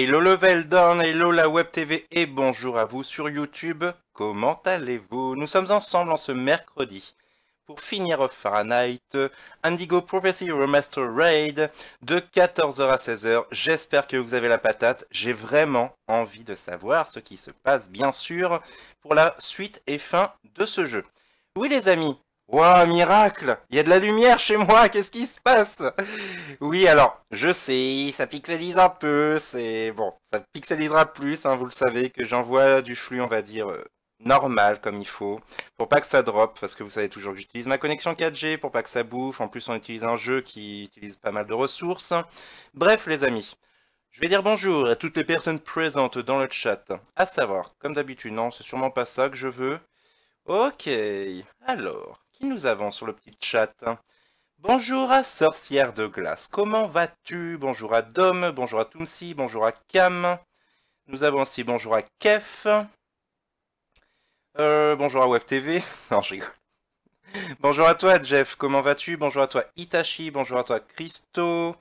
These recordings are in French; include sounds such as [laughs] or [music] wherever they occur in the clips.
Hello Level Down, hello la Web TV et bonjour à vous sur YouTube. Comment allez-vous? Nous sommes ensemble en ce mercredi pour finir Fahrenheit Indigo Prophecy Remaster Raid de 14h à 16h. J'espère que vous avez la patate. J'ai vraiment envie de savoir ce qui se passe, bien sûr, pour la suite et fin de ce jeu. Oui les amis, Waouh, miracle. Il y a de la lumière chez moi, qu'est-ce qui se passe? Oui, alors, je sais, ça pixelise un peu, c'est... Bon, ça pixelisera plus, hein, vous le savez, que j'envoie du flux, on va dire, euh, normal, comme il faut, pour pas que ça drop, parce que vous savez toujours que j'utilise ma connexion 4G, pour pas que ça bouffe, en plus on utilise un jeu qui utilise pas mal de ressources. Bref, les amis, je vais dire bonjour à toutes les personnes présentes dans le chat, à savoir, comme d'habitude, non, c'est sûrement pas ça que je veux. Ok, alors, qui nous avons sur le petit chat Bonjour à Sorcière de Glace, comment vas-tu? Bonjour à Dom, bonjour à Tumsi, bonjour à Cam. Nous avons aussi bonjour à Kef. Euh, bonjour à WebTV. [laughs] Non, je rigole. Bonjour à toi Jeff, comment vas-tu? Bonjour à toi Itachi, bonjour à toi Christo.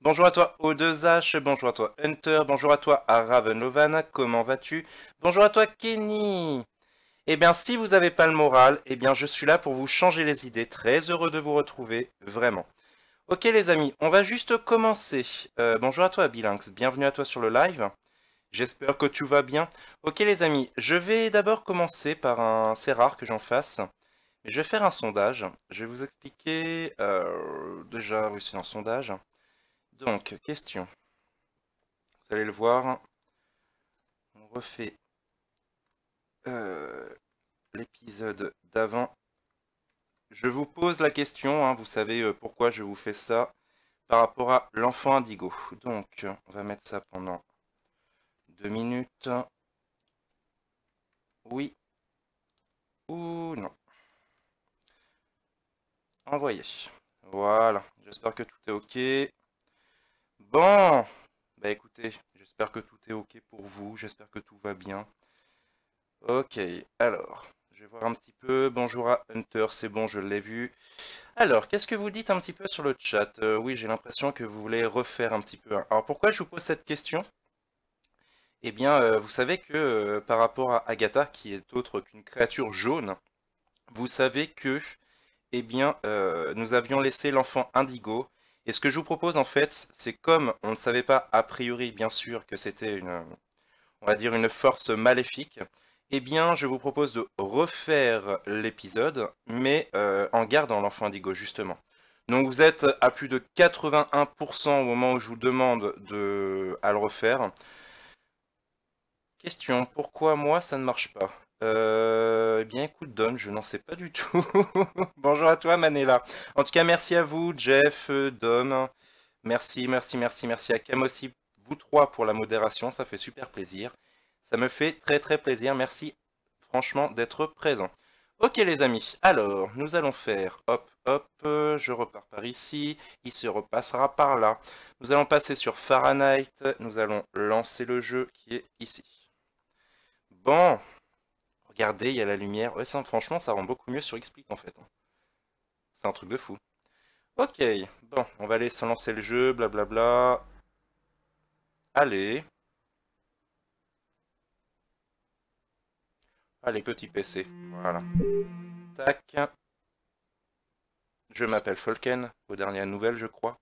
Bonjour à toi O2H, bonjour à toi Hunter, bonjour à toi Ravenlovan, comment vas-tu? Bonjour à toi Kenny. Eh bien, si vous n'avez pas le moral, eh bien, je suis là pour vous changer les idées. Très heureux de vous retrouver, vraiment. Ok les amis, on va juste commencer. Euh, bonjour à toi Bilinx, bienvenue à toi sur le live. J'espère que tu vas bien. Ok les amis, je vais d'abord commencer par un... C'est rare que j'en fasse. Je vais faire un sondage. Je vais vous expliquer... Euh, déjà, oui c'est un sondage. Donc, question. Vous allez le voir. On refait euh, l'épisode d'avant. Je vous pose la question, hein, vous savez euh, pourquoi je vous fais ça, par rapport à l'enfant indigo. Donc, on va mettre ça pendant deux minutes. Oui ou non? Envoyer. Voilà, j'espère que tout est ok. Bon, bah écoutez, j'espère que tout est ok pour vous, j'espère que tout va bien. Ok, alors, je vais voir un petit peu. Bonjour à Hunter, c'est bon, je l'ai vu. Alors, qu'est-ce que vous dites un petit peu sur le chat? Euh, Oui, j'ai l'impression que vous voulez refaire un petit peu. Alors, pourquoi je vous pose cette question? Eh bien, euh, vous savez que euh, par rapport à Agatha, qui est autre qu'une créature jaune, vous savez que, eh bien, nous avions laissé l'enfant indigo. Et ce que je vous propose, en fait, c'est comme on ne savait pas, a priori, bien sûr, que c'était une, on va dire, une force maléfique, eh bien, je vous propose de refaire l'épisode, mais euh, en gardant l'enfant indigo, justement. Donc vous êtes à plus de 81% au moment où je vous demande de, à le refaire. Question, pourquoi moi ça ne marche pas? Euh, Eh bien écoute Dom, je n'en sais pas du tout. [laughs] Bonjour à toi Manela. En tout cas, merci à vous, Jeff, Dom. Merci, merci, merci, merci à Cam aussi, vous trois pour la modération, ça fait super plaisir. Ça me fait très très plaisir. Merci franchement d'être présent. Ok les amis, alors nous allons faire, hop hop, je repars par ici, il se repassera par là. Nous allons passer sur Fahrenheit, nous allons lancer le jeu qui est ici. Bon, regardez, il y a la lumière. Franchement, ça rend beaucoup mieux sur XSplit en fait. Hein. C'est un truc de fou. Ok, bon, on va aller lancer le jeu, blablabla. Allez, Allez, petit PC. Voilà. Tac. Je m'appelle Folken, aux dernières nouvelles, je crois.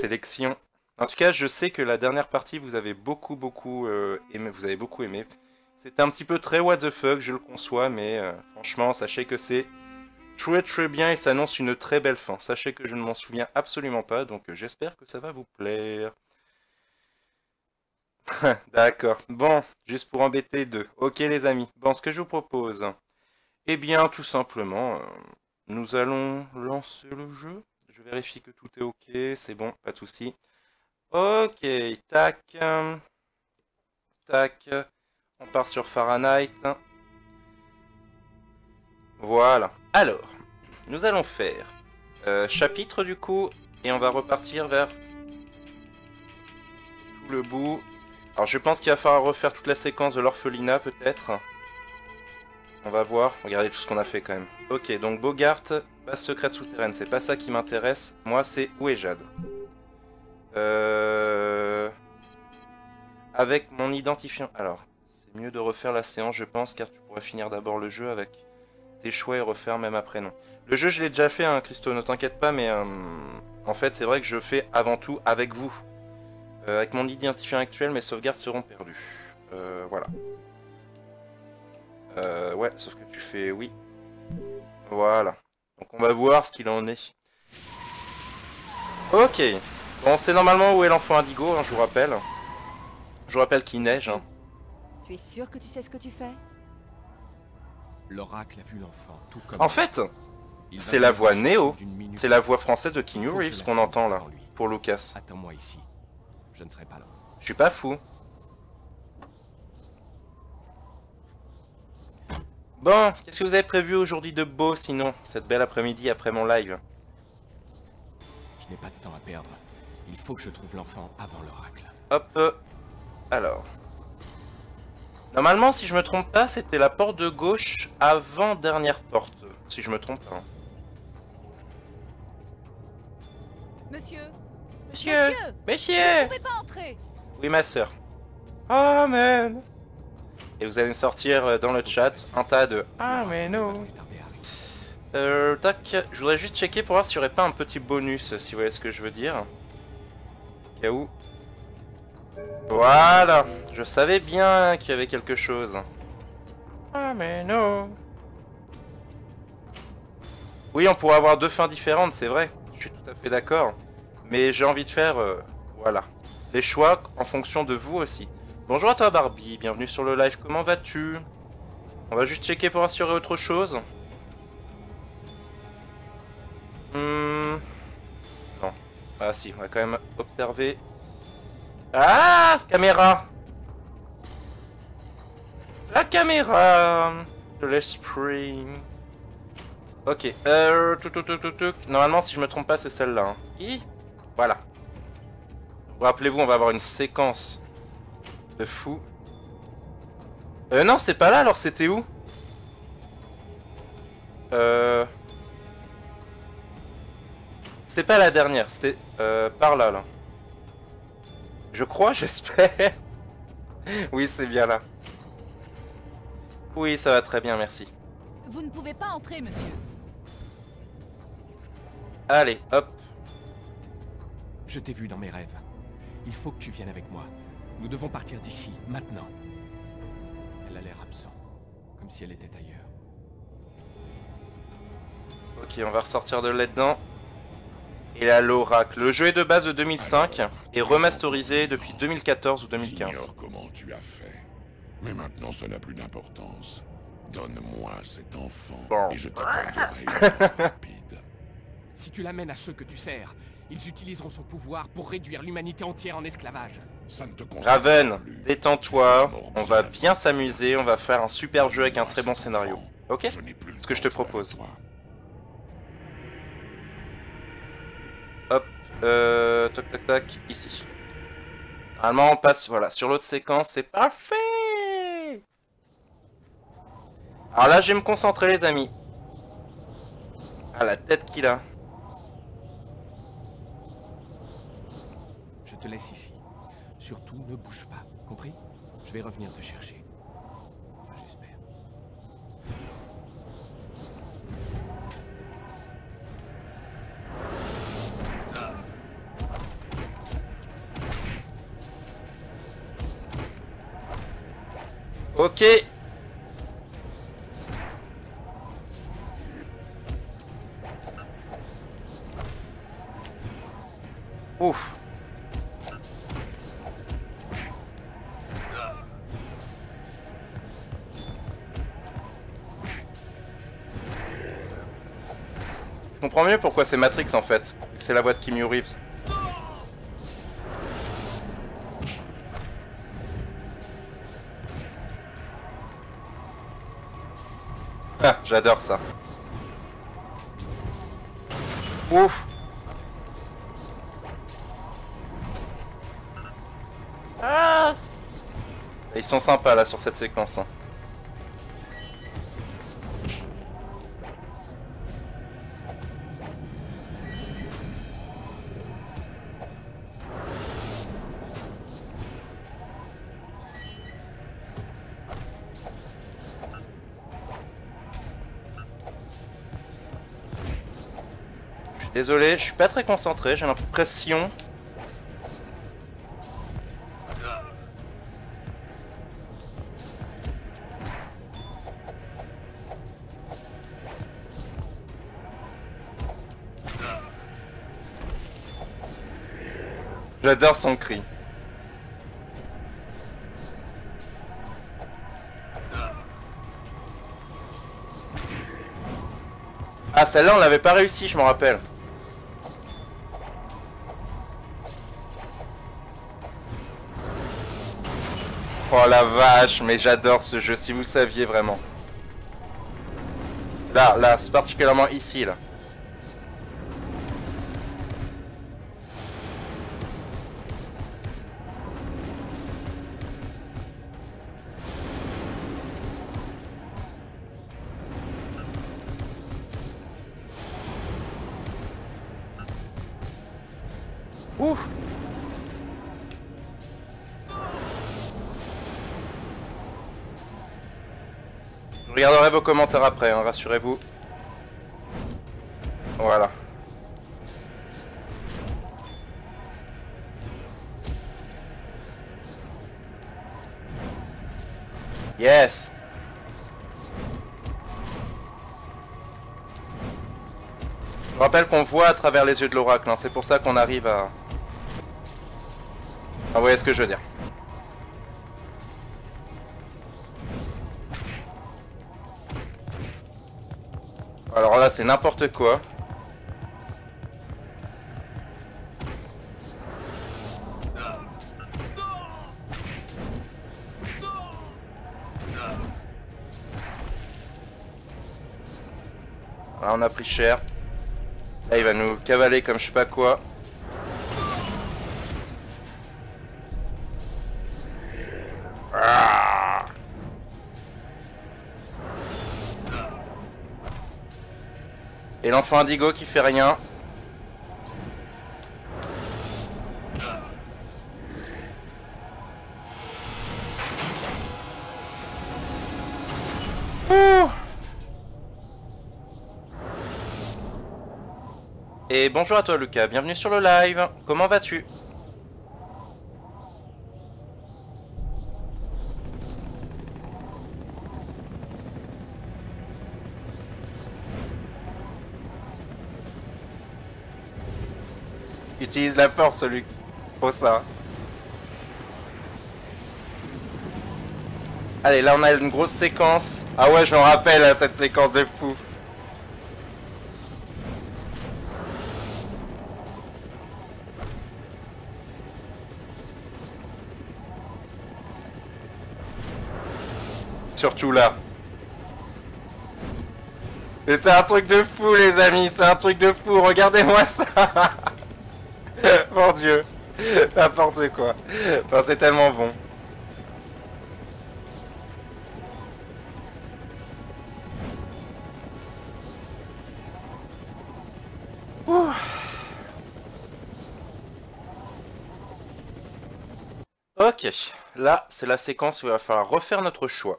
Sélection. En tout cas, je sais que la dernière partie, vous avez beaucoup, beaucoup euh, aimé. Vous avez beaucoup aimé. C'était un petit peu très what the fuck, je le conçois, mais euh, franchement, sachez que c'est très très bien et ça annonce une très belle fin. Sachez que je ne m'en souviens absolument pas, donc euh, j'espère que ça va vous plaire. [laughs] D'accord. Bon, juste pour embêter deux. Ok les amis. Bon, ce que je vous propose, eh bien tout simplement, euh, nous allons lancer le jeu. Je vérifie que tout est ok, c'est bon, pas de souci. Ok, tac. Tac. On part sur Fahrenheit. Voilà. Alors, nous allons faire euh, chapitre du coup, et on va repartir vers tout le bout. Alors je pense qu'il va falloir refaire toute la séquence de l'orphelinat peut-être. On va voir, regardez tout ce qu'on a fait quand même. Ok, donc Bogart, base secrète souterraine, c'est pas ça qui m'intéresse. Moi c'est où est Jade Euh... avec mon identifiant. Alors, c'est mieux de refaire la séance, je pense, car tu pourrais finir d'abord le jeu avec tes choix et refaire même après, non. Le jeu, je l'ai déjà fait, hein, Christo, ne t'inquiète pas, mais euh, en fait, c'est vrai que je fais avant tout avec vous. Euh, avec mon identifiant actuel, mes sauvegardes seront perdues. Euh, voilà. Euh, ouais, sauf que tu fais oui. Voilà. Donc on va voir ce qu'il en est. Ok. Bon, on sait normalement où est l'enfant indigo, hein, je vous rappelle. Je vous rappelle qu'il neige. Hein. Tu es sûr que tu sais ce que tu fais? L'oracle a vu l'enfant, tout comme... En fait, c'est la voix Néo. c'est la voix française de Keanu Reeves qu'on entend là, pour Lucas. Attends-moi ici. Je ne serai pas là. Je suis pas fou. Bon, qu'est-ce que vous avez prévu aujourd'hui de beau sinon, cette belle après-midi après mon live? Je n'ai pas de temps à perdre. Il faut que je trouve l'enfant avant l'oracle. Hop, euh, alors. Normalement, si je me trompe pas, c'était la porte de gauche avant dernière porte, si je me trompe pas. Monsieur Monsieur Monsieur Vous Monsieur ne pouvez pas entrer Oui, ma sœur. Amen Et vous allez me sortir euh, dans le chat un tas de Amen oh. Euh, tac, je voudrais juste checker pour voir s'il n'y aurait pas un petit bonus, si vous voyez ce que je veux dire. Au cas où. Voilà, je savais bien qu'il y avait quelque chose. Ah mais non. Oui, on pourrait avoir deux fins différentes, c'est vrai. Je suis tout à fait d'accord. Mais j'ai envie de faire, euh, voilà, les choix en fonction de vous aussi. Bonjour à toi Barbie, bienvenue sur le live, comment vas-tu? On va juste checker pour aurait autre chose. Hmm. Non. Ah si, on va quand même observer. Ah, caméra La caméra de l'esprit. Ok, euh. Normalement, si je me trompe pas, c'est celle-là. hein. Voilà. Rappelez-vous, on va avoir une séquence de fou. Euh, non, c'était pas là, alors c'était où? Euh... C'était pas la dernière, c'était euh, par là, là. Je crois, [laughs] j'espère. oui, c'est bien là. Oui, ça va très bien, merci. Vous ne pouvez pas entrer, monsieur. Allez, hop. Je t'ai vu dans mes rêves. Il faut que tu viennes avec moi. Nous devons partir d'ici, maintenant. Elle a l'air absent, comme si elle était ailleurs. Ok, on va ressortir de là-dedans. Et là, l'oracle. Le jeu est de base de 2005 et remasterisé depuis 2014 ou 2015. J'ignore comment tu as fait. Mais maintenant, ça n'a plus d'importance. Donne-moi cet enfant Bon. et je t'accorderai [laughs] rapide. Si tu l'amènes à ceux que tu sers, ils utiliseront son pouvoir pour réduire l'humanité entière en esclavage. Ça ne te concerne Raven, détends-toi. On va bien. s'amuser. On va faire un super jeu avec un très bon scénario. Ok Ce que je te propose. toi. Euh, toc toc toc, ici. Normalement, on passe, voilà, sur l'autre séquence, c'est parfait Alors là, je vais me concentrer, les amis. Ah, la tête qu'il a. Je te laisse ici. Surtout, ne bouge pas, compris? Je vais revenir te chercher. Enfin, j'espère. Ok. Ouf. Comprends mieux pourquoi c'est Matrix en fait. C'est la voix de Kim Reeves. Ah, j'adore ça. Ouf. Ah. Ils sont sympas là sur cette séquence. hein. Désolé, je suis pas très concentré, j'ai l'impression. J'adore son cri. Ah, celle-là, on l'avait pas réussi, je me rappelle. Oh la vache, mais j'adore ce jeu, si vous saviez vraiment. Là, là, c'est particulièrement ici, là. Vos commentaires après, hein, rassurez-vous. Voilà. Yes Je rappelle qu'on voit à travers les yeux de l'oracle, hein, c'est pour ça qu'on arrive à... Ah, vous voyez ce que je veux dire. Alors là, c'est n'importe quoi. Là, on a pris cher. Là, il va nous cavaler comme je sais pas quoi. L'enfant indigo qui fait rien. Et bonjour à toi Lucas, bienvenue sur le live. Comment vas-tu? Utilise la force, Luc. Faut ça. Allez, là on a une grosse séquence. Ah ouais, je me rappelle hein, cette séquence de fou. Surtout là. Mais c'est un truc de fou les amis, c'est un truc de fou, regardez-moi ça [laughs] Mon dieu N'importe quoi. Enfin, c'est tellement bon. Ok, là c'est la séquence où il va falloir refaire notre choix.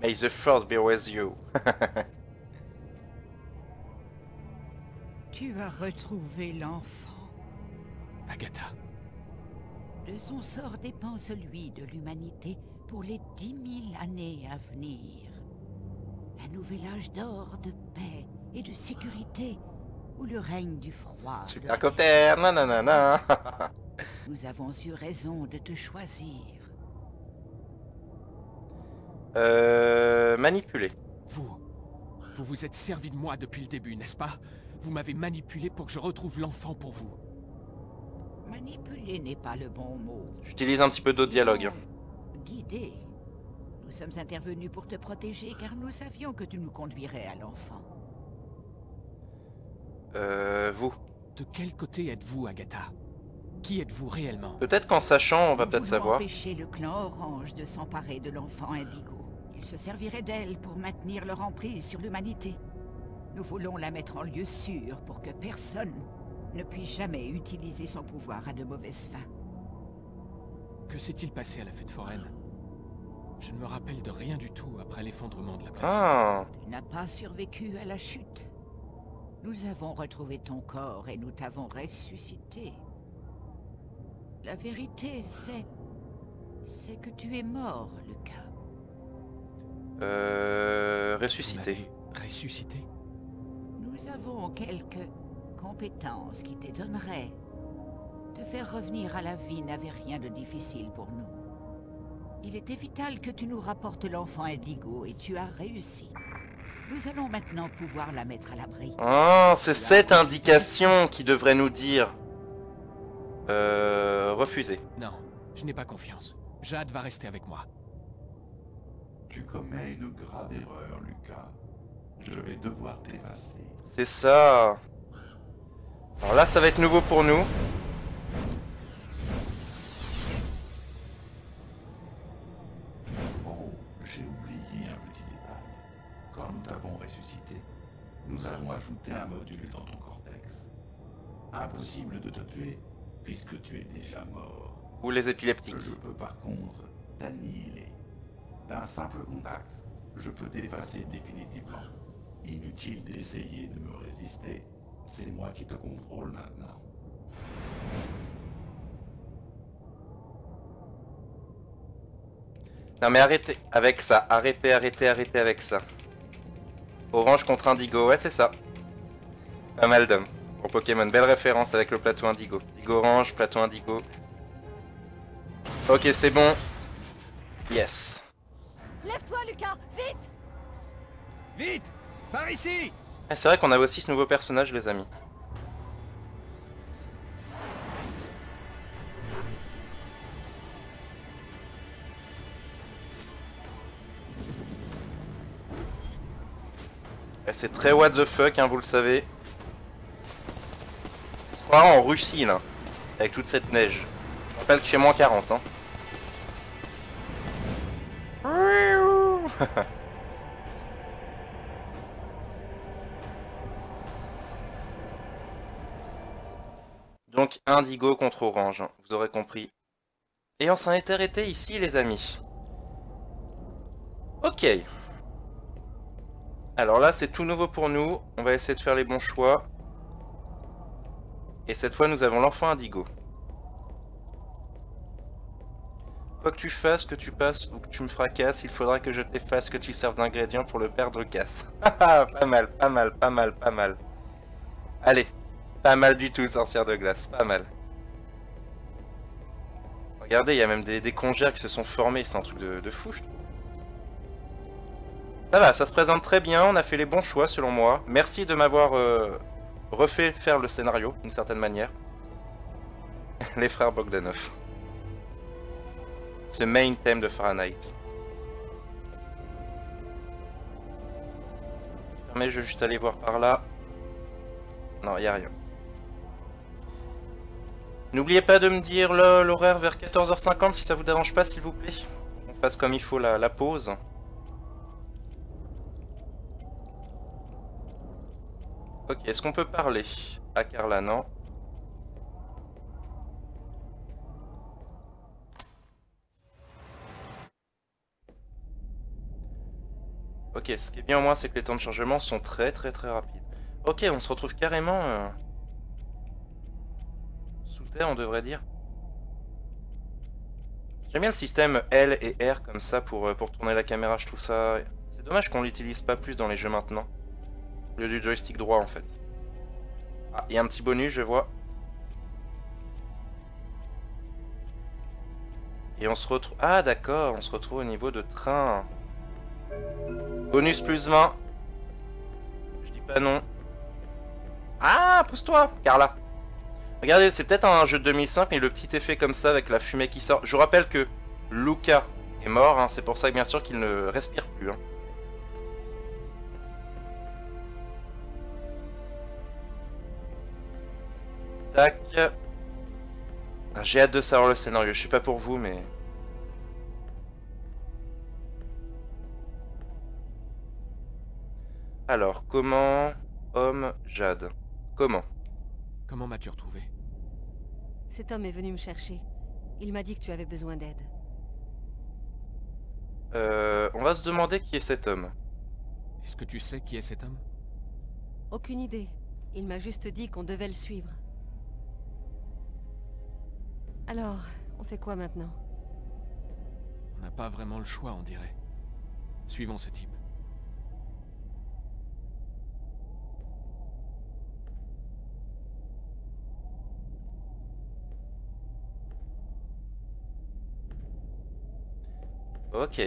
May the force be with you. [laughs] Tu as retrouvé l'enfant? Agatha, De son sort dépend celui de l'humanité pour les dix mille années à venir. Un nouvel âge d'or, de paix et de sécurité, où le règne du froid. Supercopter, nanana. [laughs] Nous avons eu raison de te choisir. euh, manipuler. vous, vous vous êtes servi de moi depuis le début, n'est-ce pas? Vous m'avez manipulé pour que je retrouve l'enfant pour vous. Manipuler n'est pas le bon mot. J'utilise un petit peu d'autres dialogues. Guider. Nous sommes intervenus pour te protéger car nous savions que tu nous conduirais à l'enfant. Euh, vous. De quel côté êtes-vous, Agatha? Qui êtes-vous réellement? Peut-être qu'en sachant, on va peut-être savoir. empêcher le clan Orange de s'emparer de l'enfant Indigo. Ils se serviraient d'elle pour maintenir leur emprise sur l'humanité. Nous voulons la mettre en lieu sûr pour que personne ne puisse jamais utiliser son pouvoir à de mauvaises fins. Que s'est-il passé à la fête foraine? Je ne me rappelle de rien du tout après l'effondrement de la plateforme. Ah, Tu n'as pas survécu à la chute. Nous avons retrouvé ton corps et nous t'avons ressuscité. La vérité, c'est... C'est que tu es mort, Lucas. euh, ressuscité. Ressuscité? Nous avons quelques compétences qui t'étonneraient. Te faire revenir à la vie n'avait rien de difficile pour nous. Il était vital que tu nous rapportes l'enfant Indigo et tu as réussi. Nous allons maintenant pouvoir la mettre à l'abri. Ah, c'est cette indication qui devrait nous dire. Euh, refuser. Non, je n'ai pas confiance. Jade va rester avec moi. Tu commets une grave erreur, Lucas. Je vais devoir t'effacer. C'est ça. Alors là, ça va être nouveau pour nous. Oh, j'ai oublié un petit détail. Quand nous t'avons ressuscité, nous avons ajouté un module dans ton cortex. Impossible de te tuer, puisque tu es déjà mort. Ou les épileptiques. Je peux par contre t'annihiler. D'un simple contact, je peux t'effacer définitivement. Inutile d'essayer de me résister. C'est moi qui te contrôle maintenant. Non mais arrêtez avec ça. Arrêtez, arrêtez, arrêtez avec ça. Orange contre Indigo. Ouais, c'est ça. Pas mal d'hommes. Pour Pokémon. Belle référence avec le plateau Indigo. Indigo Orange, plateau Indigo. Ok, c'est bon. Yes. Lève-toi, Lucas Vite Vite Par ici Ah, c'est vrai qu'on a aussi ce nouveau personnage, les amis. Eh, C'est très what the fuck, hein, vous le savez. On en Russie, là. Avec toute cette neige. Je rappelle que chez moins 40, hein. [laughs] Donc indigo contre orange, vous aurez compris. Et on s'en est arrêté ici les amis. Ok. Alors là c'est tout nouveau pour nous, on va essayer de faire les bons choix. Et cette fois nous avons l'enfant indigo. Quoi que tu fasses, que tu passes ou que tu me fracasses, il faudra que je t'efface, que tu serves d'ingrédient pour le perdre casse. [laughs] pas mal, pas mal, pas mal, pas mal. Allez, pas mal du tout, sorcière de glace, pas mal. Regardez, il y a même des, congères qui se sont formés, c'est un truc de, fou. Ça va, ça se présente très bien, on a fait les bons choix selon moi. Merci de m'avoir euh, refait faire le scénario, d'une certaine manière. [laughs] les frères Bogdanov. Ce main thème de Fahrenheit. Mais je vais juste aller voir par là. Non, y a rien. N'oubliez pas de me dire l'horaire vers 14h50 si ça vous dérange pas, s'il vous plaît. On fasse comme il faut la, pause. Ok, est-ce qu'on peut parler? À Carla Non. Ok, ce qui est bien au moins, c'est que les temps de chargement sont très très très rapides. Ok, on se retrouve carrément euh, on devrait dire. J'aime bien le système L et R comme ça pour, euh, pour tourner la caméra, je trouve ça... C'est dommage qu'on l'utilise pas plus dans les jeux maintenant. Au lieu du joystick droit en fait. Ah, il y a un petit bonus, je vois. Et on se retrouve... Ah d'accord, on se retrouve au niveau de train. Bonus plus 20. Je dis pas non. Ah, pousse-toi, Carla. Regardez, c'est peut-être un jeu de 2005, mais le petit effet comme ça avec la fumée qui sort. Je vous rappelle que Luca est mort, hein, c'est pour ça que bien sûr qu'il ne respire plus. hein. Tac. Ah, J'ai hâte de savoir le scénario, je sais pas pour vous, mais... Alors, comment... Homme, Jade? Comment? Comment m'as-tu retrouvé Cet homme est venu me chercher. Il m'a dit que tu avais besoin d'aide. Euh, on va se demander qui est cet homme. Est-ce que tu sais qui est cet homme? Aucune idée. Il m'a juste dit qu'on devait le suivre. Alors, on fait quoi maintenant? On n'a pas vraiment le choix, on dirait. Suivons ce type. Ok.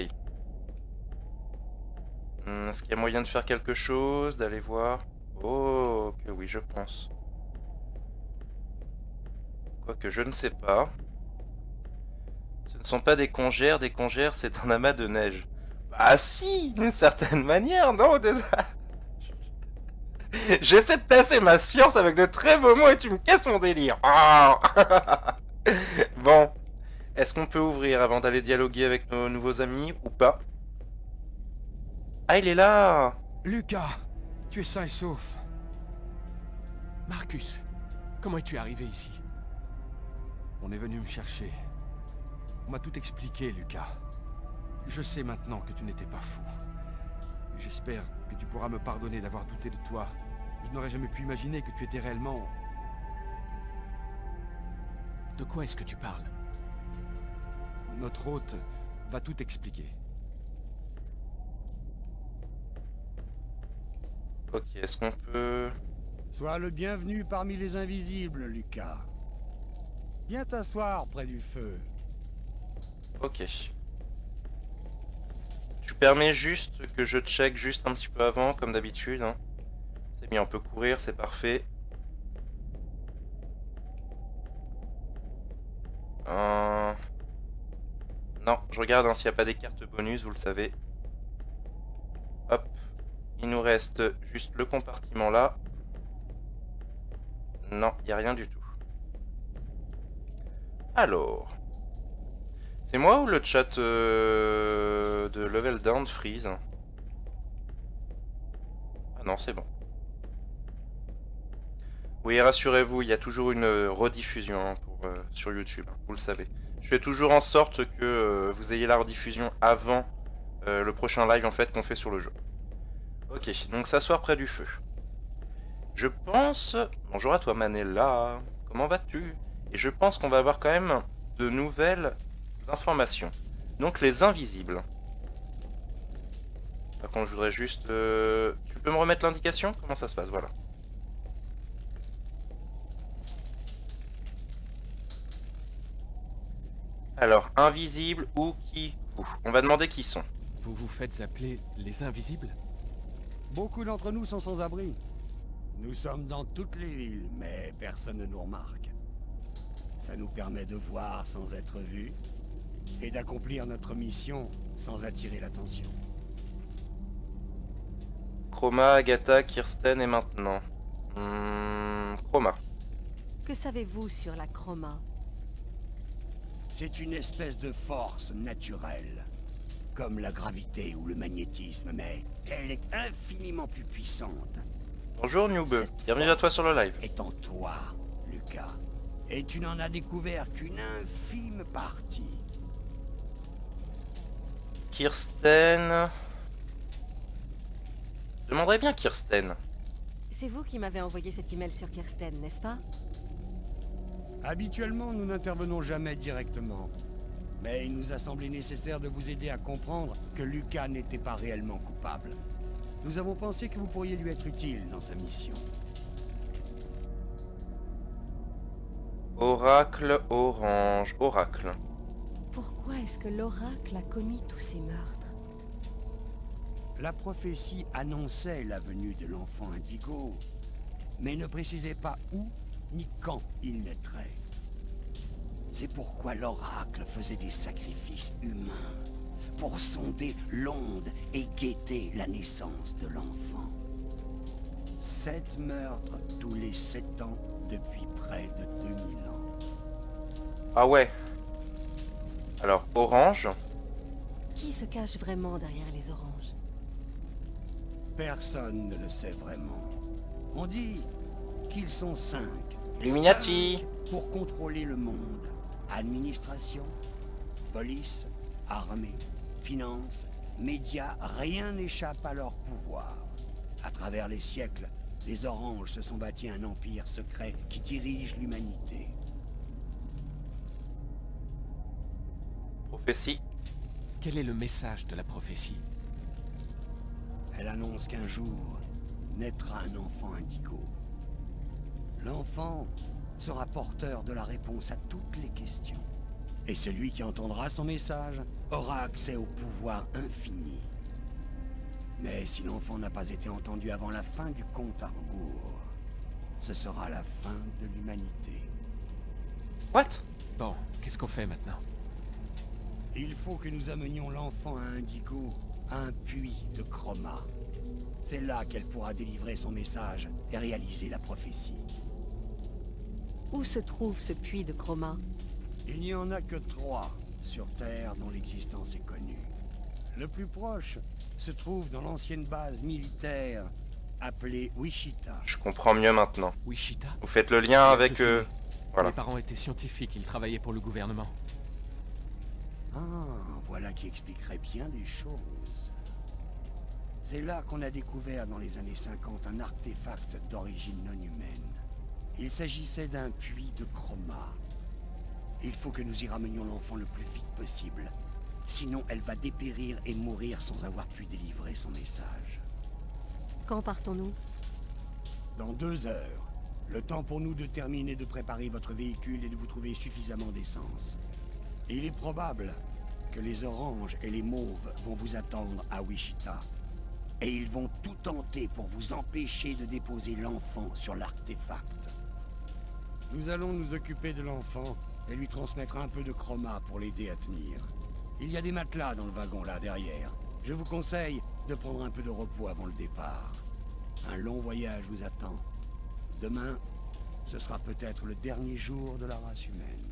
Hmm, Est-ce qu'il y a moyen de faire quelque chose, d'aller voir? Oh, que oui, je pense. Quoique je ne sais pas. Ce ne sont pas des congères, des congères, c'est un amas de neige. Bah si, d'une certaine manière, non de. [laughs] J'essaie de placer ma science avec de très beaux mots et tu me casses mon délire. Ah [laughs] bon, est-ce qu'on peut ouvrir avant d'aller dialoguer avec nos nouveaux amis ou pas? Ah, il est là Lucas Tu es sain et sauf Marcus Comment es-tu arrivé ici? On est venu me chercher. On m'a tout expliqué, Lucas. Je sais maintenant que tu n'étais pas fou. J'espère que tu pourras me pardonner d'avoir douté de toi. Je n'aurais jamais pu imaginer que tu étais réellement... De quoi est-ce que tu parles? Notre hôte va tout expliquer. Ok, est-ce qu'on peut... Sois le bienvenu parmi les invisibles, Lucas. Viens t'asseoir près du feu. Ok. Tu permets juste que je check juste un petit peu avant, comme d'habitude. hein. C'est bien, on peut courir, c'est parfait. Euh, Non, je regarde hein, s'il n'y a pas des cartes bonus, vous le savez. Hop. Il nous reste juste le compartiment là. Non, il n'y a rien du tout. Alors. C'est moi ou le chat euh, de Level Down freeze? Ah non, c'est bon. Oui, rassurez-vous, il y a toujours une euh, rediffusion hein, euh, sur YouTube, hein, vous le savez. Je fais toujours en sorte que euh, vous ayez la rediffusion avant euh, le prochain live en fait qu'on fait sur le jeu. Ok, donc s'asseoir près du feu. Je pense... Bonjour à toi Manella, comment vas-tu? Et je pense qu'on va avoir quand même de nouvelles informations. Donc les invisibles. Par contre, je voudrais juste... euh, Tu peux me remettre l'indication? Comment ça se passe? Voilà. Alors, invisible ou qui On va demander qui sont. Vous vous faites appeler les Invisibles? Beaucoup d'entre nous sont sans abri. Nous sommes dans toutes les villes, mais personne ne nous remarque. Ça nous permet de voir sans être vus et d'accomplir notre mission sans attirer l'attention. Chroma, Agatha, Kirsten et maintenant. Hmm, Chroma. Que savez-vous sur la chroma? C'est une espèce de force naturelle, comme la gravité ou le magnétisme, mais elle est infiniment plus puissante. Bonjour Noob, bienvenue à toi sur le live. Est en toi, Lucas. Et tu n'en as découvert qu'une infime partie. Kirsten... Je demanderais bien Kirsten. C'est vous qui m'avez envoyé cet email sur Kirsten, n'est-ce pas? Habituellement, nous n'intervenons jamais directement. Mais il nous a semblé nécessaire de vous aider à comprendre que Lucas n'était pas réellement coupable. Nous avons pensé que vous pourriez lui être utile dans sa mission. Oracle orange. Oracle. Pourquoi est-ce que l'oracle a commis tous ces meurtres? La prophétie annonçait la venue de l'enfant indigo, mais ne précisait pas où ni quand il naîtrait. C'est pourquoi l'oracle faisait des sacrifices humains pour sonder l'onde et guetter la naissance de l'enfant. Sept meurtres tous les sept ans depuis près de 2000 ans. Ah ouais. Alors, orange. Qui se cache vraiment derrière les oranges? Personne ne le sait vraiment. On dit qu'ils sont cinq. Illuminati. Pour contrôler le monde. Administration, police, armée, finances, médias, rien n'échappe à leur pouvoir. À travers les siècles, les Oranges se sont bâtis un empire secret qui dirige l'humanité. Prophétie. Quel est le message de la prophétie? Elle annonce qu'un jour naîtra un enfant indigo. L'enfant sera porteur de la réponse à toutes les questions. Et celui qui entendra son message aura accès au pouvoir infini. Mais si l'enfant n'a pas été entendu avant la fin du compte à rebours, ce sera la fin de l'humanité. What? Bon, qu'est-ce qu'on fait maintenant? Il faut que nous amenions l'enfant à Indigo, à un puits de chroma. C'est là qu'elle pourra délivrer son message et réaliser la prophétie. Où se trouve ce puits de chroma Il n'y en a que trois sur Terre dont l'existence est connue. Le plus proche se trouve dans l'ancienne base militaire appelée Wichita. Je comprends mieux maintenant. Wichita Vous faites le lien avec... euh, né. voilà. Mes parents étaient scientifiques, ils travaillaient pour le gouvernement. Ah, voilà qui expliquerait bien des choses. C'est là qu'on a découvert dans les années 50 un artefact d'origine non humaine. Il s'agissait d'un puits de chroma. Il faut que nous y ramenions l'enfant le plus vite possible. Sinon, elle va dépérir et mourir sans avoir pu délivrer son message. Quand partons-nous? Dans deux heures, le temps pour nous de terminer de préparer votre véhicule et de vous trouver suffisamment d'essence. Il est probable que les oranges et les mauves vont vous attendre à Wichita. Et ils vont tout tenter pour vous empêcher de déposer l'enfant sur l'artefact. Nous allons nous occuper de l'enfant et lui transmettre un peu de chroma pour l'aider à tenir. Il y a des matelas dans le wagon là derrière. Je vous conseille de prendre un peu de repos avant le départ. Un long voyage vous attend. Demain, ce sera peut-être le dernier jour de la race humaine.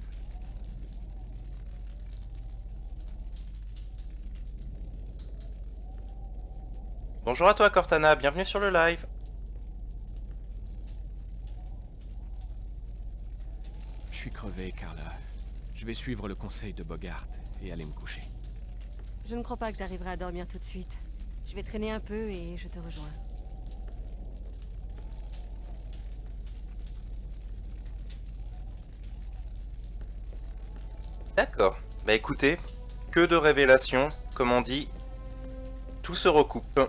Bonjour à toi Cortana, bienvenue sur le live. Je suis crevé, Carla. Je vais suivre le conseil de Bogart et aller me coucher. Je ne crois pas que j'arriverai à dormir tout de suite. Je vais traîner un peu et je te rejoins. D'accord. Bah écoutez, que de révélations, comme on dit, tout se recoupe.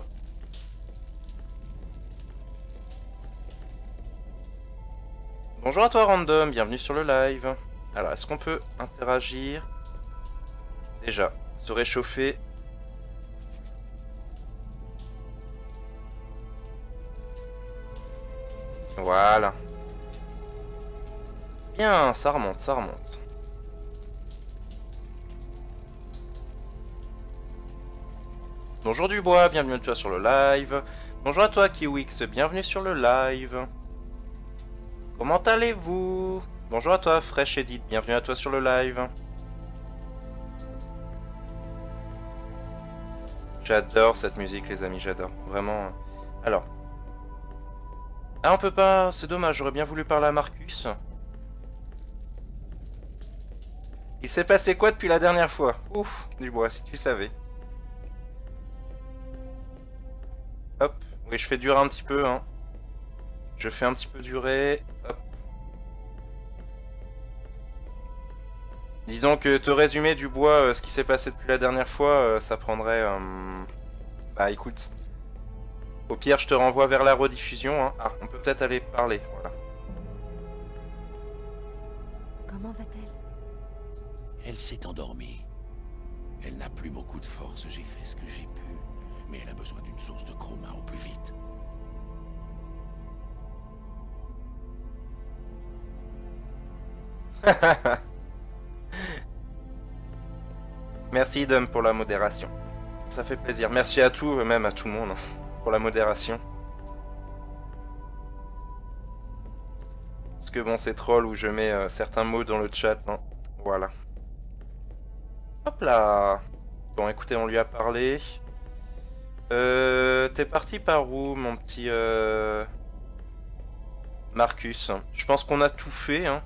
Bonjour à toi Random, bienvenue sur le live. Alors, est-ce qu'on peut interagir Déjà, se réchauffer. Voilà. Bien, ça remonte, ça remonte. Bonjour Dubois, bienvenue à toi sur le live. Bonjour à toi Kiwix, bienvenue sur le live. Comment allez-vous? Bonjour à toi Fresh Edit, bienvenue à toi sur le live. J'adore cette musique les amis, j'adore. Vraiment. Alors. Ah on peut pas, c'est dommage, j'aurais bien voulu parler à Marcus. Il s'est passé quoi depuis la dernière fois? Ouf, Dubois, si tu savais. Hop, oui, je fais durer un petit peu, hein. Je fais un petit peu durer. Hop. Disons que te résumer du bois euh, ce qui s'est passé depuis la dernière fois, euh, ça prendrait... euh, Bah écoute. Au pire, je te renvoie vers la rediffusion. Hein. Ah, on peut peut-être aller parler. Voilà. Comment va-t-elle? Elle s'est endormie. Elle n'a plus beaucoup de force, j'ai fait ce que j'ai pu. Mais elle a besoin d'une source de chroma au plus vite. [laughs] Merci Dom pour la modération. Ça fait plaisir. Merci à tout, même à tout le monde, hein, pour la modération. Parce que bon, c'est troll où je mets euh, certains mots dans le chat. hein. Voilà. Hop là. Bon, écoutez, on lui a parlé. Euh, T'es parti par où, mon petit euh, Marcus? Je pense qu'on a tout fait. Hein.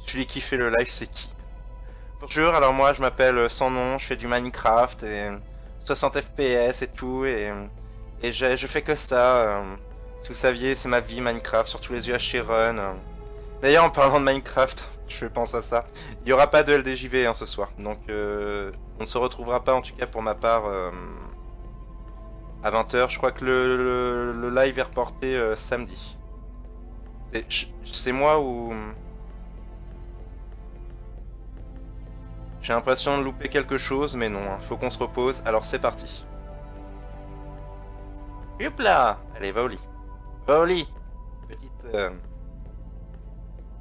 Celui qui fait le live, c'est qui Bonjour, alors moi je m'appelle euh, sans nom, je fais du Minecraft et 60 FPS et tout et, et je, je fais que ça. euh, si vous saviez, c'est ma vie Minecraft, sur tous les UHC Run. euh. D'ailleurs, en parlant de Minecraft, [laughs] je pense à ça. Il y aura pas de LDJV hein, ce soir, donc euh, on ne se retrouvera pas en tout cas pour ma part euh, à 20h. Je crois que le, le- live est reporté euh, samedi. C'est moi ou... J'ai l'impression de louper quelque chose, mais non, hein. faut qu'on se repose, alors c'est parti. Hop là Allez, va au lit. Va au lit Petite... euh,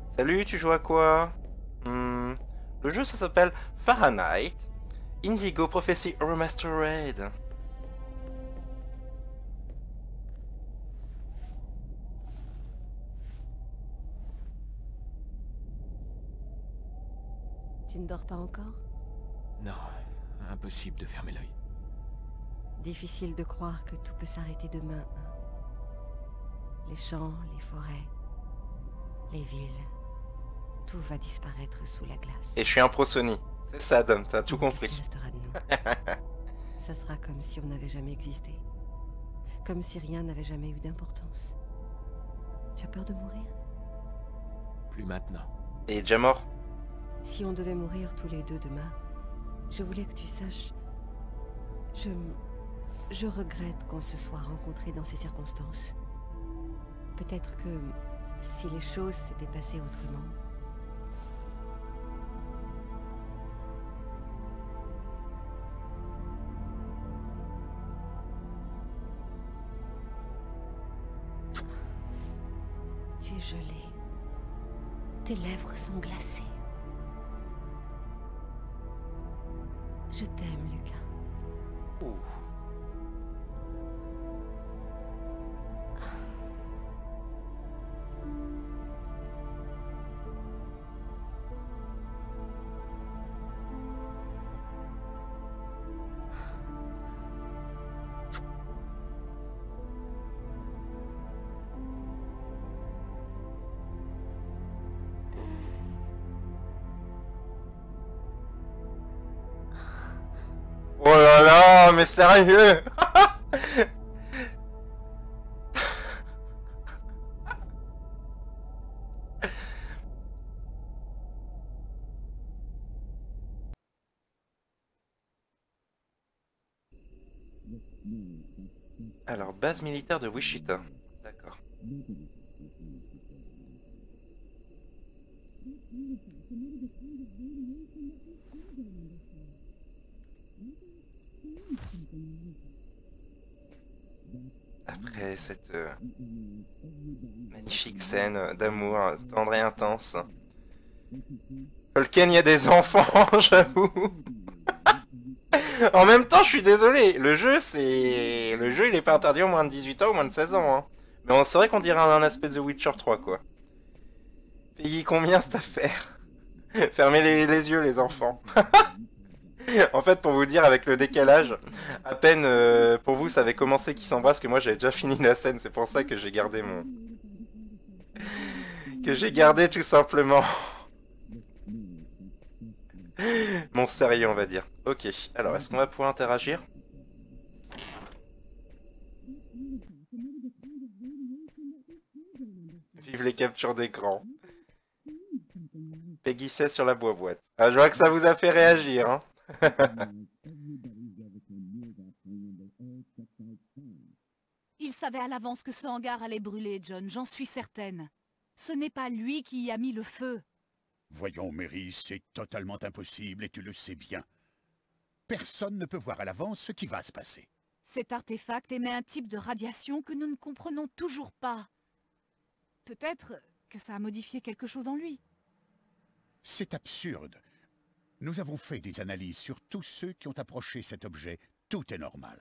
Salut, tu joues à quoi? Hmm, Le jeu, ça s'appelle Fahrenheit Indigo Prophecy Remastered. Tu ne dors pas encore Non, impossible de fermer l'œil. Difficile de croire que tout peut s'arrêter demain. Les champs, les forêts, les villes. Tout va disparaître sous la glace. Et je suis un pro Sony. C'est ça, Dom, t'as tout compris. restera de nous [laughs] Ça sera comme si on n'avait jamais existé. Comme si rien n'avait jamais eu d'importance. Tu as peur de mourir? Plus maintenant. Et déjà mort? Si on devait mourir tous les deux demain, je voulais que tu saches. Je. Je regrette qu'on se soit rencontrés dans ces circonstances. Peut-être que si les choses s'étaient passées autrement. Tu es gelé. Tes lèvres sont glacées. Sérieux Alors, base militaire de Wichita. D'accord. Cette euh, magnifique scène d'amour tendre et intense. Tolkien, il y a des enfants, [laughs] j'avoue. en même temps, je suis désolé. Le jeu, c'est. Le jeu, il est pas interdit aux moins de 18 ans ou moins de 16 ans. Hein. Mais on- vrai qu'on dirait un aspect de The Witcher 3, quoi. Payez combien cette affaire? Fermez les yeux, les enfants. [laughs] [laughs] en fait, pour vous dire, avec le décalage, à peine euh, pour vous, ça avait commencé qu'ils s'embrassent que moi j'avais déjà [laughs] fini la scène. C'est pour ça que j'ai gardé mon. que j'ai gardé tout simplement. [laughs] mon sérieux, on va dire. Ok, alors est-ce qu'on va pouvoir interagir? Vive les captures d'écran. Peggy 16 sur la boîte. Ah, je vois que ça vous a fait réagir, hein. [laughs] Il savait à l'avance que ce hangar allait brûler, John, j'en suis certaine. Ce n'est pas lui qui y a mis le feu. Voyons, Mary, c'est totalement impossible et tu le sais bien. Personne ne peut voir à l'avance ce qui va se passer. Cet artefact émet un type de radiation que nous ne comprenons toujours pas. Peut-être que ça a modifié quelque chose en lui. C'est absurde. Nous avons fait des analyses sur tous ceux qui ont approché cet objet. Tout est normal.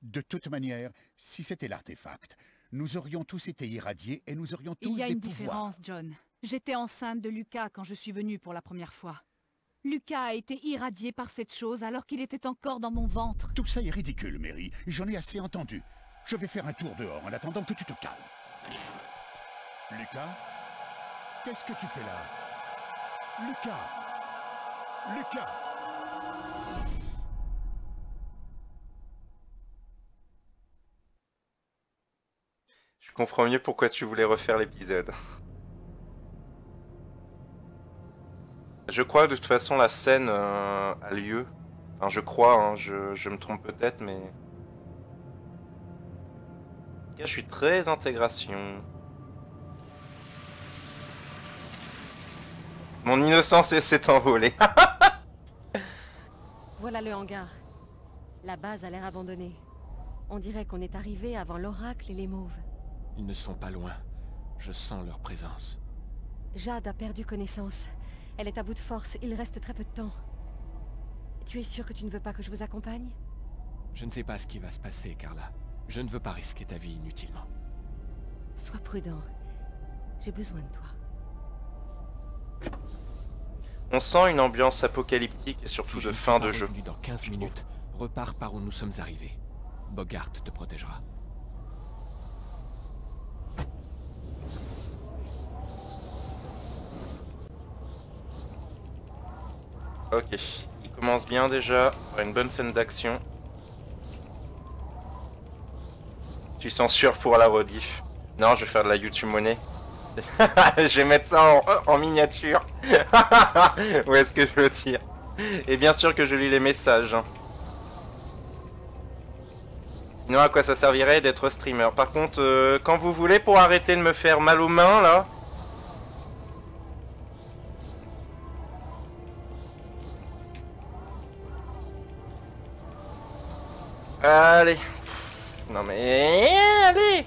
De toute manière, si c'était l'artefact, nous aurions tous été irradiés et nous aurions tous Il y a des une pouvoirs. différence, John. J'étais enceinte de Lucas quand je suis venue pour la première fois. Lucas a été irradié par cette chose alors qu'il était encore dans mon ventre. Tout ça est ridicule, Mary. J'en ai assez entendu. Je vais faire un tour dehors en attendant que tu te calmes. Lucas Qu'est-ce que tu fais là? Lucas Lucas Je comprends mieux pourquoi tu voulais refaire l'épisode. Je crois de toute façon la scène euh, a lieu. Enfin, je crois, hein, je, je me trompe peut-être, mais... En tout je suis très intégration. Mon innocence s'est envolée. [laughs] Voilà le hangar. La base a l'air abandonnée. On dirait qu'on est arrivé avant l'oracle et les mauves. Ils ne sont pas loin. Je sens leur présence. Jade a perdu connaissance. Elle est à bout de force, il reste très peu de temps. Tu es sûr que tu ne veux pas que je vous accompagne? Je ne sais pas ce qui va se passer, Carla. Je ne veux pas risquer ta vie inutilement. Sois prudent. J'ai besoin de toi. On sent une ambiance apocalyptique et surtout Si de fin de jeu. dans 15 minutes, repars par où nous sommes arrivés. Bogart te protégera. Ok, il commence bien déjà, une bonne scène d'action. Tu sûr pour la rediff Non, je vais faire de la YouTube monnaie. [laughs] je vais mettre ça en, miniature. [laughs] Où est-ce que je le tire Et bien sûr que je lis les messages. Sinon, à quoi ça servirait d'être streamer Par contre, euh, quand vous voulez pour arrêter de me faire mal aux mains, là, Allez. Non mais... Allez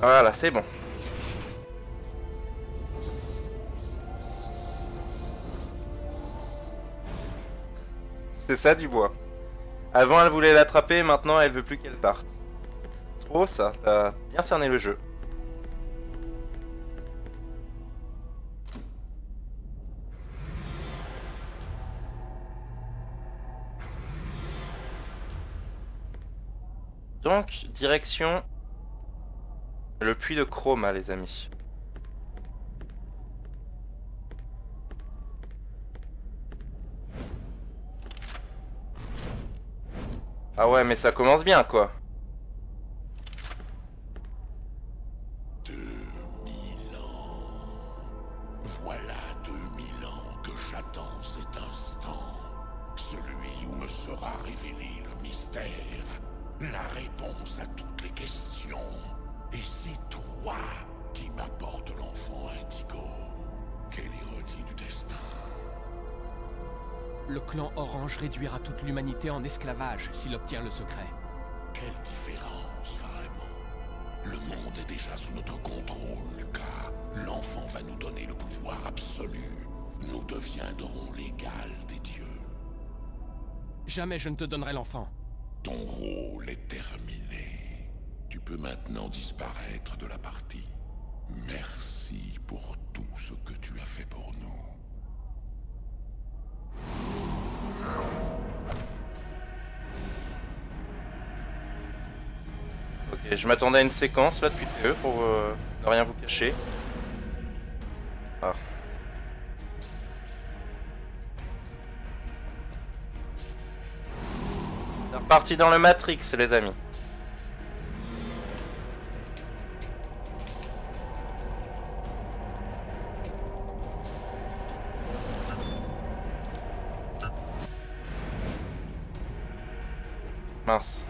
Voilà, c'est bon. C'est ça du bois. Avant elle voulait l'attraper, maintenant elle veut plus qu'elle parte. C'est Trop ça, t'as bien cerné le jeu. Donc, direction le puits de Chroma, les amis. Ah ouais, mais ça commence bien, quoi. S'il obtient le secret. Quelle différence, vraiment. Le monde est déjà sous notre contrôle, Lucas. L'enfant va nous donner le pouvoir absolu. Nous deviendrons l'égal des dieux. Jamais je ne te donnerai l'enfant. Ton rôle est terminé. Tu peux maintenant disparaître de la partie. Je m'attendais à une séquence là depuis TE pour euh, ne rien vous cacher. Ah. C'est reparti dans le Matrix, les amis. Mince.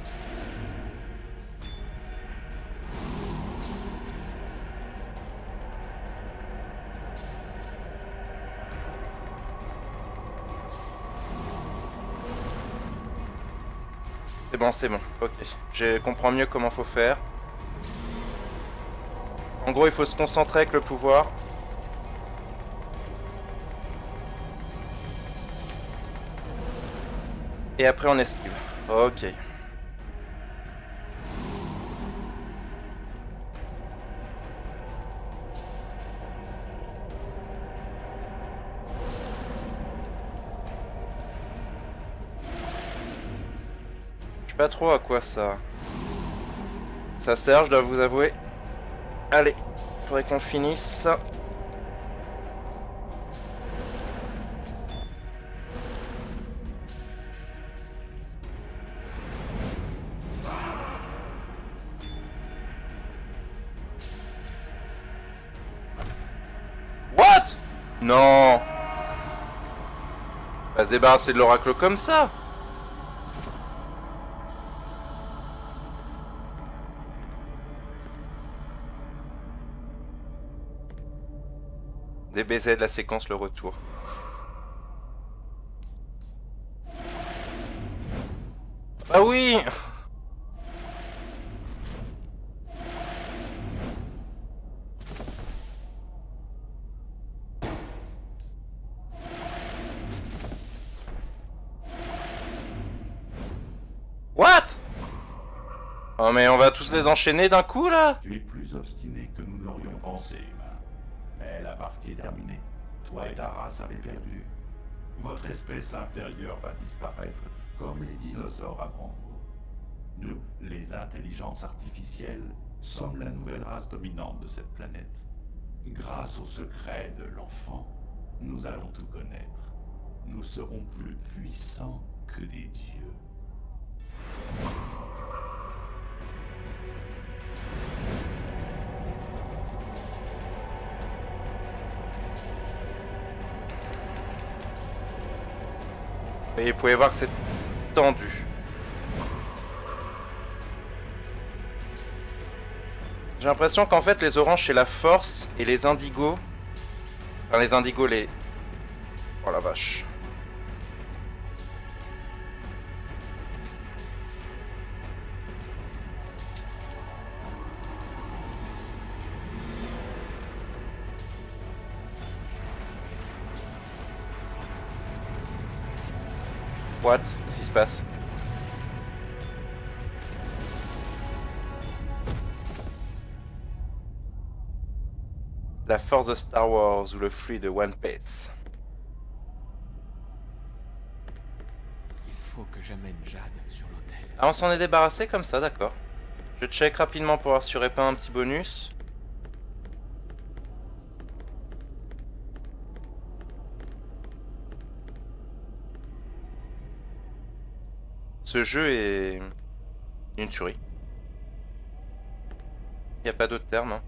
C'est bon. Ok. Je comprends mieux comment faut faire. En gros, il faut se concentrer avec le pouvoir. Et après, on esquive. Ok. pas trop à quoi ça... Ça sert, je dois vous avouer. Allez, faudrait qu'on finisse. What? Non bah, Pas débarrasser de l'oracle comme ça DBZ la séquence le retour. Ah oui What? Oh mais on va tous les enchaîner d'un coup là? Tu es plus obstiné que nous l'aurions pensé. La partie est terminée. Toi et ta race avez perdu. Votre espèce inférieure va disparaître comme les dinosaures avant vous. Nous, les intelligences artificielles, sommes la nouvelle race dominante de cette planète. Grâce au secret de l'enfant, nous allons tout connaître. Nous serons plus puissants que des dieux. Et vous pouvez voir que c'est tendu. J'ai l'impression qu'en fait les oranges c'est la force et les indigos... Enfin les indigos les... Oh la vache. What Qu'est-ce qui se passe La force de Star Wars ou le fruit de One Piece. Il faut que j'amène Jade sur l'hôtel. Ah, on s'en est débarrassé comme ça, d'accord. Je check rapidement pour voir si j'aurais pas un petit bonus. Ce jeu est une tuerie. Il n'y a pas d'autre terme. hein.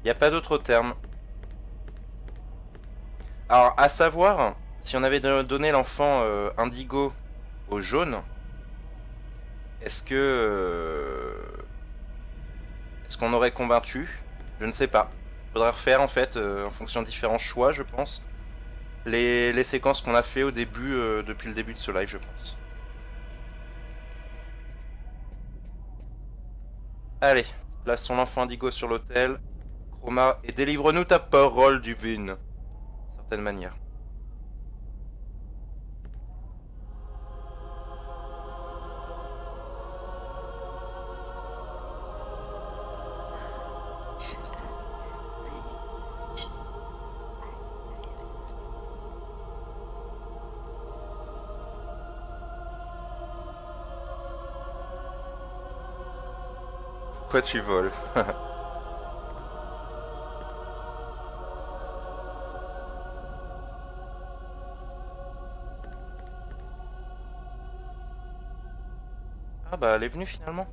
Il n'y a pas d'autre terme. Alors, à savoir, si on avait do- donné l'enfant euh, indigo au jaune, est-ce que... euh, Est-ce qu'on aurait combattu? Je ne sais pas. Faudrait refaire en fait, euh, en fonction de différents choix, je pense. Les, les séquences qu'on a fait au début, depuis le début de ce live, je pense. Allez, place son enfant indigo sur l'autel. Chroma, et délivre-nous ta parole divine. Certaine manière. Tu voles [laughs] Ah bah elle est venue finalement.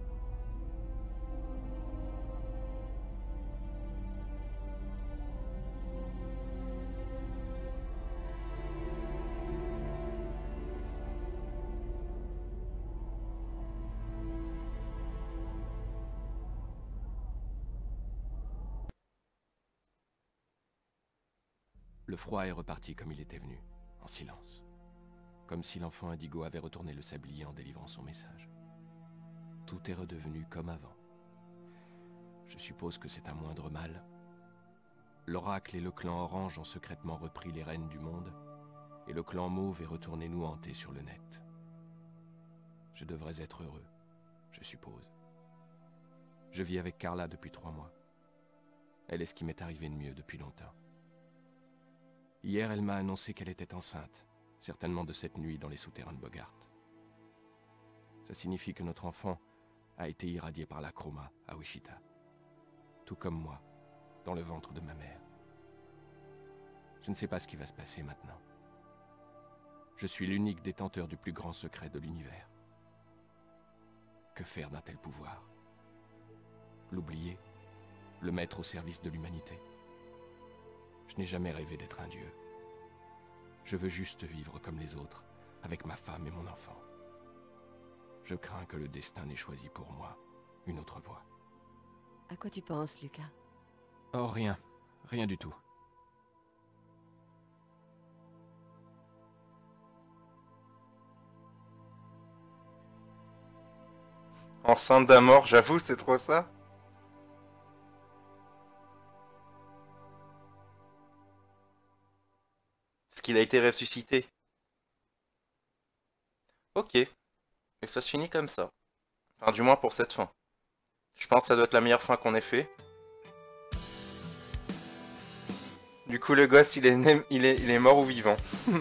Froid est reparti comme il était venu, en silence. Comme si l'enfant indigo avait retourné le sablier en délivrant son message. Tout est redevenu comme avant. Je suppose que c'est un moindre mal. L'oracle et le clan orange ont secrètement repris les rênes du monde, et le clan mauve est retourné nous hanter sur le net. Je devrais être heureux, je suppose. Je vis avec Carla depuis trois mois. Elle est ce qui m'est arrivé de mieux depuis longtemps. Hier, elle m'a annoncé qu'elle était enceinte, certainement de cette nuit dans les souterrains de Bogart. Ça signifie que notre enfant a été irradié par la chroma à Wichita. Tout comme moi, dans le ventre de ma mère. Je ne sais pas ce qui va se passer maintenant. Je suis l'unique détenteur du plus grand secret de l'univers. Que faire d'un tel pouvoir? L'oublier? Le mettre au service de l'humanité? Je n'ai jamais rêvé d'être un dieu. Je veux juste vivre comme les autres, avec ma femme et mon enfant. Je crains que le destin n'ait choisi pour moi une autre voie. À quoi tu penses, Lucas? Oh, rien. Rien du tout. Enceinte d'un mort, j'avoue, c'est trop ça. Qu'il a été ressuscité Ok. Et ça se finit comme ça. Enfin, du moins pour cette fin. Je pense que ça doit être la meilleure fin qu'on ait fait. Du coup, le gosse, il est, il est, il est mort ou vivant. [laughs]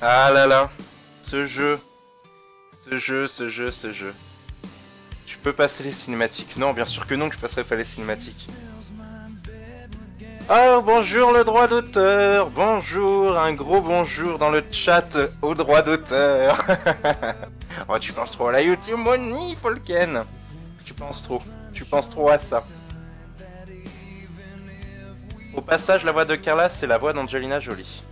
ah là là. Ce jeu. Ce jeu, ce jeu, ce jeu. Je peux passer les cinématiques Non, bien sûr que non, que je passerai pas les cinématiques. Oh, bonjour le droit d'auteur Bonjour, un gros bonjour dans le chat au droit d'auteur [laughs] Oh, tu penses trop à la YouTube Money, Folken Tu penses trop. Tu penses trop à ça. Au passage, la voix de Carla, c'est la voix d'Angelina Jolie.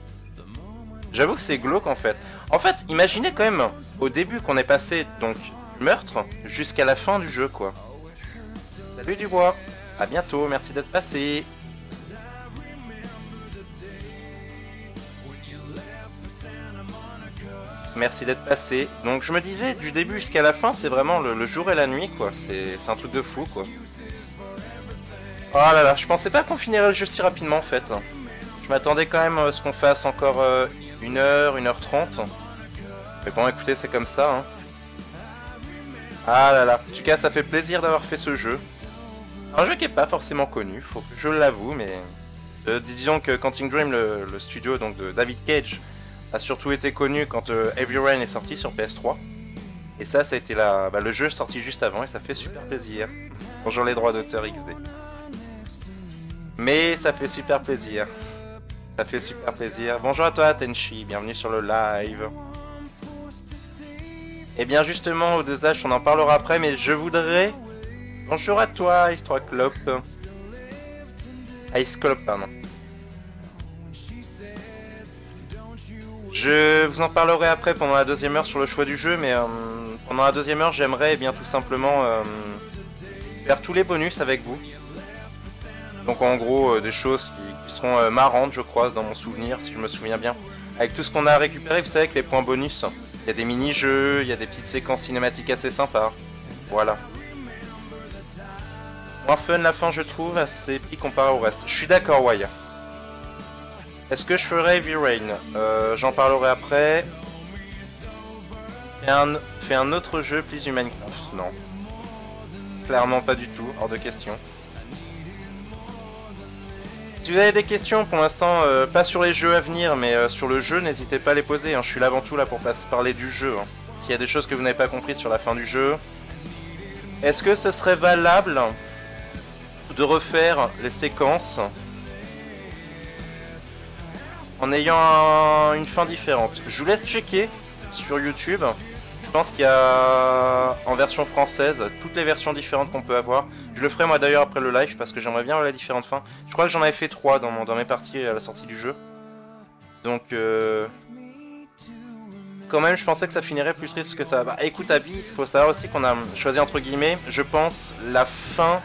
J'avoue que c'est glauque en fait. En fait, imaginez quand même au début qu'on est passé donc du meurtre jusqu'à la fin du jeu quoi. Salut Dubois, à bientôt, merci d'être passé. Merci d'être passé. Donc je me disais, du début jusqu'à la fin, c'est vraiment le, jour et la nuit quoi. C'est un truc de fou quoi. Oh là là, je pensais pas qu'on finirait le jeu si rapidement en fait. Je m'attendais quand même à ce qu'on fasse encore euh, une heure, une heure trente. Mais bon, écoutez, c'est comme ça. Hein. Ah là là, en tout cas, ça fait plaisir d'avoir fait ce jeu. Un jeu qui est pas forcément connu, je l'avoue, mais euh, disons que Quantic Dream, le, le studio donc de David Cage, a surtout été connu quand euh, Heavy Rain est sorti sur PS3. Et ça, ça a été bah, le jeu sorti juste avant et ça fait super plaisir. Bonjour les droits d'auteur XD. Mais ça fait super plaisir. Ça fait super plaisir. Bonjour à toi Tenchi, bienvenue sur le live. Et bien justement, au dosage, on en parlera après, mais je voudrais... Bonjour à toi, Ice 3 Clop. Ice Clop, pardon. Je vous en parlerai après pendant la deuxième heure sur le choix du jeu, mais euh, pendant la deuxième heure, j'aimerais eh bien tout simplement euh, faire tous les bonus avec vous. Donc en gros, euh, des choses qui, seront marrantes, je crois, dans mon souvenir, si je me souviens bien. Avec tout ce qu'on a récupéré, vous savez, avec les points bonus, il y a des mini-jeux, il y a des petites séquences cinématiques assez sympas. Voilà. Moins fun la fin, je trouve, assez petit comparé au reste. Je suis d'accord, Wai. Est-ce que je ferai Heavy Rain Euh, J'en parlerai après. Fais un, autre jeu, please, du Minecraft. Non. Clairement pas du tout, hors de question. Si vous avez des questions pour l'instant, euh, pas sur les jeux à venir, mais euh, sur le jeu, n'hésitez pas à les poser. hein. Je suis là avant tout là pour parler du jeu. hein. S'il y a des choses que vous n'avez pas compris sur la fin du jeu. Est-ce que ce serait valable de refaire les séquences en ayant un- une fin différente Je vous laisse checker sur YouTube. Je pense qu'il y a en version française toutes les versions différentes qu'on peut avoir. Je le ferai moi d'ailleurs après le live parce que j'aimerais bien voir les différentes fins. Je crois que j'en avais fait trois dans, mon- mes parties à la sortie du jeu. Donc euh, quand même je pensais que ça finirait plus triste que ça. Bah écoute Abyss, il faut savoir aussi qu'on a choisi entre guillemets, je pense, la fin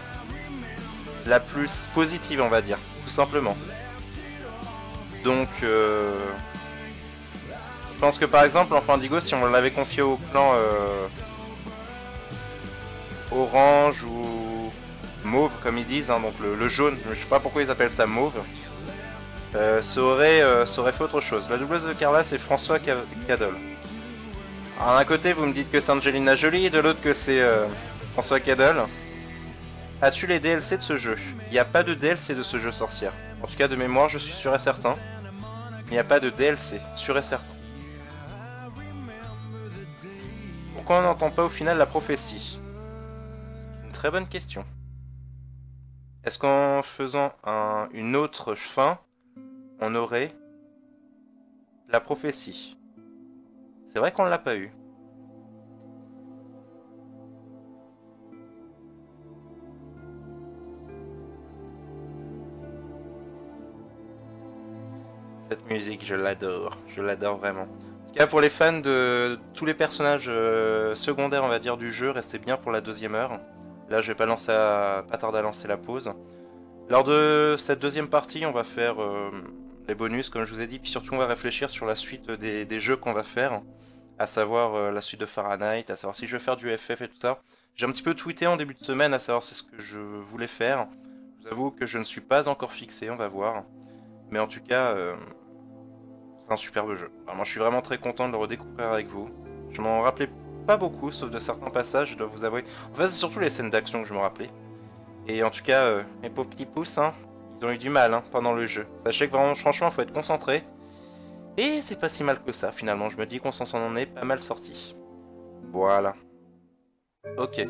la plus positive on va dire, tout simplement. Donc euh, je pense que par exemple, l'enfant Indigo, si on l'avait confié au clan euh, orange ou mauve, comme ils disent, hein, donc le, jaune, je sais pas pourquoi ils appellent ça mauve, euh, ça, aurait, euh, ça aurait fait autre chose. La doubleuse de Carla, c'est François Ca- Cadol. D'un côté, vous me dites que c'est Angelina Jolie, de l'autre que c'est euh, François Cadol. As-tu les DLC de ce jeu? Il n'y a pas de DLC de ce jeu sorcière. En tout cas, de mémoire, je suis sûr et certain. Il n'y a pas de DLC, sûr et certain. Pourquoi on n'entend pas au final la prophétie? Une très bonne question. Est-ce qu'en faisant un- une autre fin, on aurait la prophétie? C'est vrai qu'on l'a pas eu. Cette musique, je l'adore. Je l'adore vraiment. En tout cas, pour les fans de tous les personnages euh, secondaires, on va dire, du jeu, restez bien pour la deuxième heure. Là, je vais pas, lancer à... pas tarder à lancer la pause. Lors de cette deuxième partie, on va faire euh, les bonus, comme je vous ai dit, puis surtout, on va réfléchir sur la suite des, jeux qu'on va faire, à savoir euh, la suite de Fahrenheit, à savoir si je vais faire du FF et tout ça. J'ai un petit peu tweeté en début de semaine, à savoir c'est ce que je voulais faire. Je vous avoue que je ne suis pas encore fixé, on va voir. Mais en tout cas, euh, c'est un superbe jeu. Moi, je suis vraiment très content de le redécouvrir avec vous. Je m'en rappelais pas beaucoup, sauf de certains passages, je dois vous avouer. En fait, c'est surtout les scènes d'action que je me rappelais. Et en tout cas, euh, mes pauvres petits pouces, hein, ils ont eu du mal hein, pendant le jeu. Sachez que vraiment, franchement, il faut être concentré. Et c'est pas si mal que ça, finalement. Je me dis qu'on s'en en est pas mal sorti. Voilà. Ok.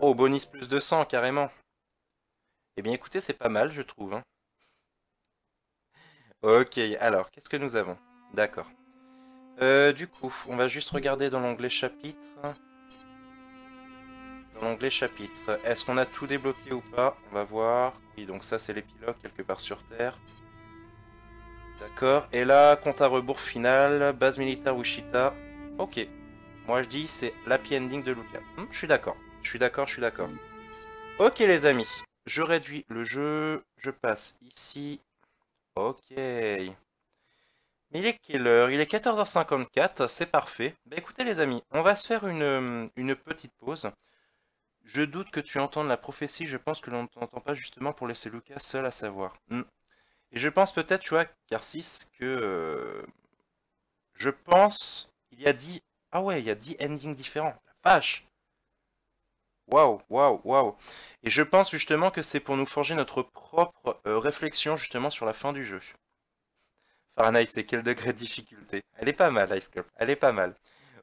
Oh, bonus plus 200, carrément. Eh bien, écoutez, c'est pas mal, je trouve. Hein. Ok, alors, qu'est-ce que nous avons? D'accord. Euh, du coup, on va juste regarder dans l'onglet chapitre. Dans l'onglet chapitre, est-ce qu'on a tout débloqué ou pas? On va voir. Oui, donc ça c'est l'épilogue quelque part sur Terre. D'accord. Et là, compte à rebours final, base militaire Wichita. Ok. Moi je dis c'est l'happy ending de Luca. Hmm, je suis d'accord. Je suis d'accord, je suis d'accord. Ok les amis. Je réduis le jeu. Je passe ici. Ok. Il est quelle heure? Il est 14h54, c'est parfait. Bah écoutez les amis, on va se faire une, petite pause. Je doute que tu entendes la prophétie, je pense que l'on ne t'entend pas justement pour laisser Lucas seul à savoir. Hmm. Et je pense peut-être, tu vois, Carcis, que... Euh, je pense, il y a 10... Ah ouais, il y a 10 endings différents. La vache Waouh, waouh, waouh Et je pense justement que c'est pour nous forger notre propre euh, réflexion justement sur la fin du jeu. Fahrenheit, c'est quel degré de difficulté? Elle est pas mal, Ice Club. Elle est pas mal.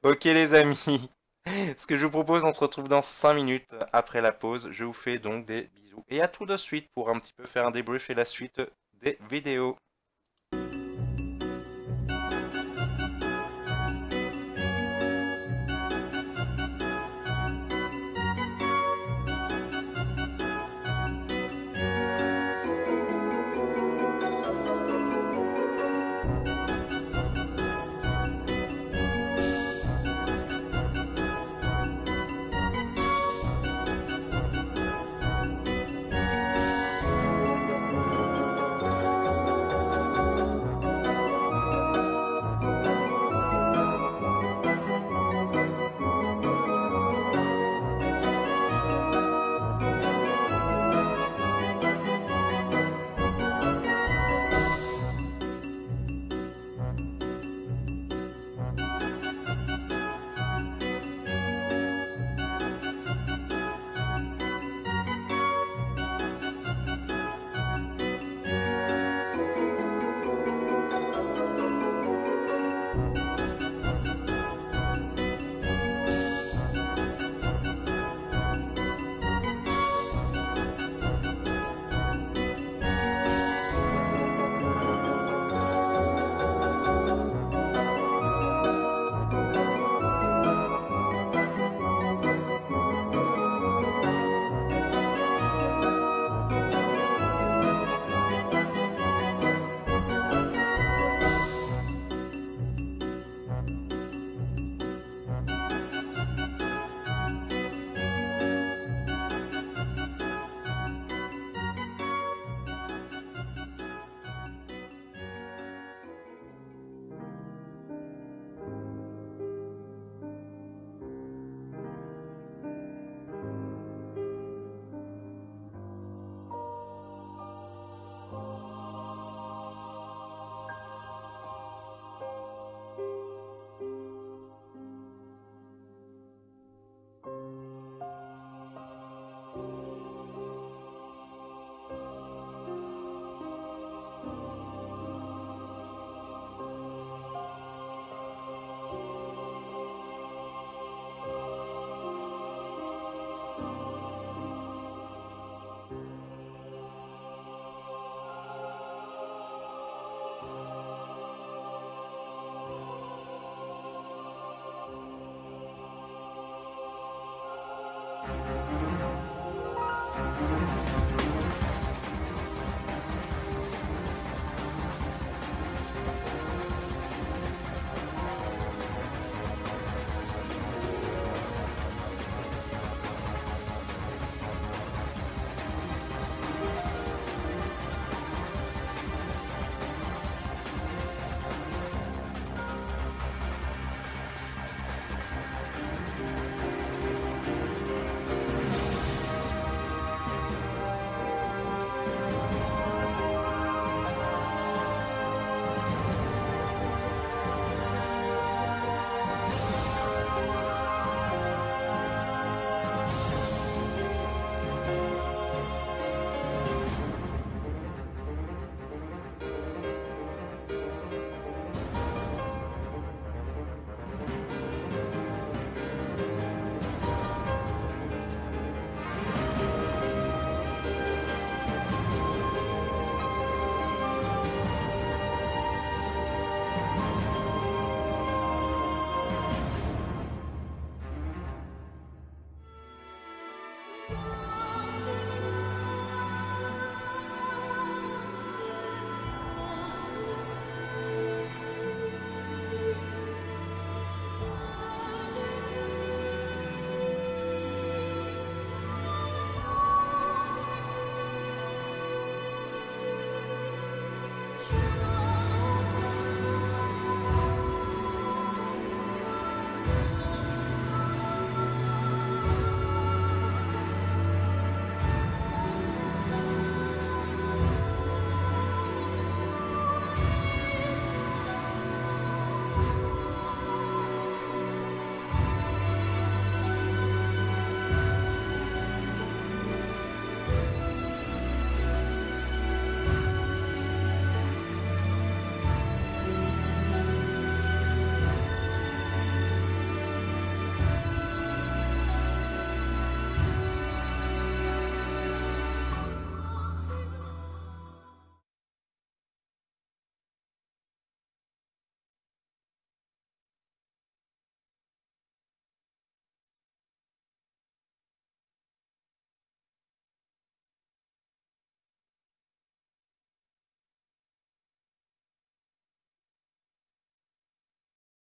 Ok les amis, [laughs] ce que je vous propose, on se retrouve dans 5 minutes après la pause. Je vous fais donc des bisous. Et à tout de suite pour un petit peu faire un débrief et la suite des vidéos.